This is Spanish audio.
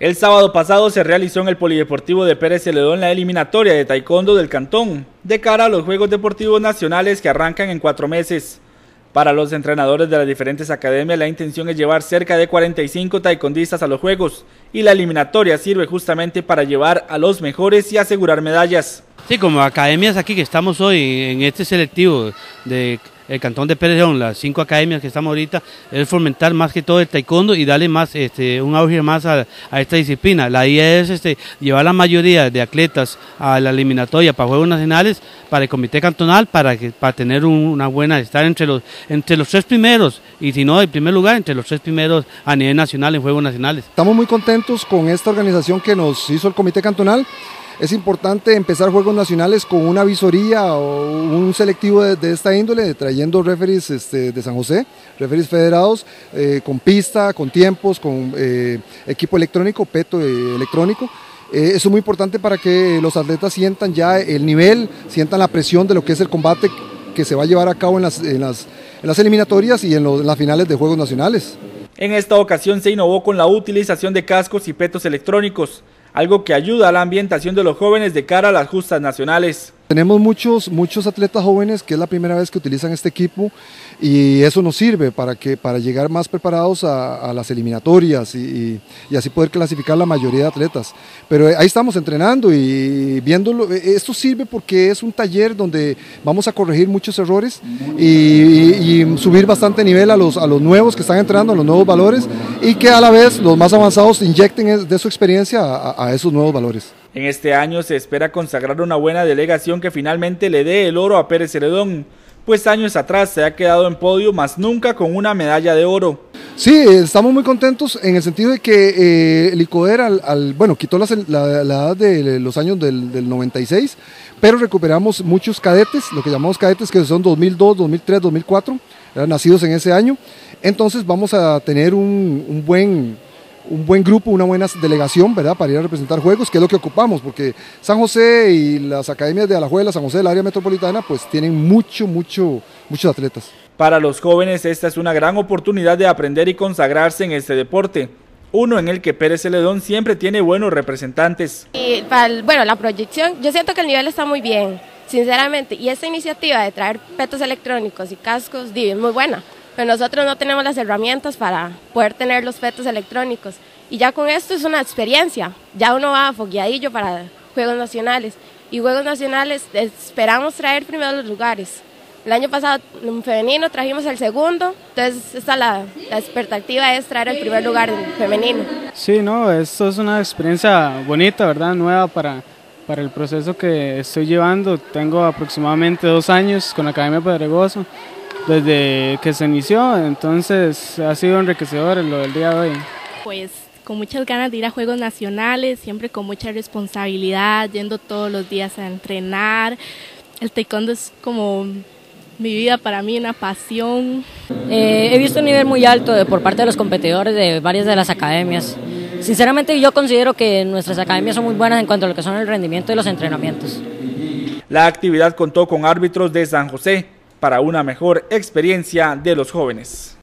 El sábado pasado se realizó en el Polideportivo de Pérez Celedón la eliminatoria de taekwondo del Cantón, de cara a los Juegos Deportivos Nacionales que arrancan en cuatro meses. Para los entrenadores de las diferentes academias, la intención es llevar cerca de 45 taekwondistas a los Juegos, y la eliminatoria sirve justamente para llevar a los mejores y asegurar medallas. Sí, como academias aquí que estamos hoy en este selectivo de el Cantón de Pérez las cinco academias que estamos ahorita, es fomentar más que todo el taekwondo y darle más este, un auge más a, esta disciplina. La idea es este, llevar la mayoría de atletas a la eliminatoria para Juegos Nacionales, para el Comité Cantonal, para, que, para tener una buena, estar entre los, entre los tres primeros y si no, en primer lugar, entre los tres primeros a nivel nacional en Juegos Nacionales. Estamos muy contentos con esta organización que nos hizo el Comité Cantonal es importante empezar Juegos Nacionales con una visoría o un selectivo de, esta índole, trayendo referees este, de San José, referees federados, eh, con pista, con tiempos, con eh, equipo electrónico, peto eh, electrónico. eso es muy importante para que los atletas sientan ya el nivel, sientan la presión de lo que es el combate que se va a llevar a cabo en las, eliminatorias y en las finales de Juegos Nacionales. En esta ocasión se innovó con la utilización de cascos y petos electrónicos algo que ayuda a la ambientación de los jóvenes de cara a las justas nacionales. Tenemos muchos, muchos atletas jóvenes que es la primera vez que utilizan este equipo y eso nos sirve para, que, para llegar más preparados a, las eliminatorias y, así poder clasificar la mayoría de atletas. Pero ahí estamos entrenando y viéndolo. Esto sirve porque es un taller donde vamos a corregir muchos errores y, subir bastante nivel a los, a los nuevos que están entrenando, a los nuevos valores y que a la vez los más avanzados inyecten de su experiencia a esos nuevos valores. En este año se espera consagrar una buena delegación que finalmente le dé el oro a Pérez Celedón, pues años atrás se ha quedado en podio, más nunca con una medalla de oro. Sí, estamos muy contentos en el sentido de que eh, el ICODER, al, bueno, quitó la, edad de los años del, 96, pero recuperamos muchos cadetes, lo que llamamos cadetes, que son 2002, 2003, 2004, eran nacidos en ese año. Entonces vamos a tener un buen un buen grupo, una buena delegación, ¿verdad? Para ir a representar juegos, que es lo que ocupamos, porque San José y las academias de Alajuela, San José del área metropolitana, pues tienen mucho, mucho, muchos atletas. Para los jóvenes esta es una gran oportunidad de aprender y consagrarse en este deporte. Uno en el que Pérez Celedón siempre tiene buenos representantes. Y para bueno, la proyección, yo siento que el nivel está muy bien, sinceramente, y esta iniciativa de traer petos electrónicos y cascos, es muy buena pero nosotros no tenemos las herramientas para poder tener los fetos electrónicos. Y ya con esto es una experiencia, ya uno va fogueadillo para Juegos Nacionales. Y Juegos Nacionales esperamos traer primero los lugares. El año pasado en femenino trajimos el segundo, entonces esta la, la expectativa es traer el primer lugar en femenino. Sí, no, esto es una experiencia bonita, ¿verdad? Nueva para, para el proceso que estoy llevando. Tengo aproximadamente dos años con la Academia Pedregoso desde que se inició, entonces ha sido enriquecedor lo del día de hoy. Pues con muchas ganas de ir a Juegos Nacionales, siempre con mucha responsabilidad, yendo todos los días a entrenar. El taekwondo es como mi vida para mí, una pasión. Eh, he visto un nivel muy alto de, por parte de los competidores de varias de las academias. Sinceramente yo considero que nuestras academias son muy buenas en cuanto a lo que son el rendimiento y los entrenamientos. La actividad contó con árbitros de San José, para una mejor experiencia de los jóvenes.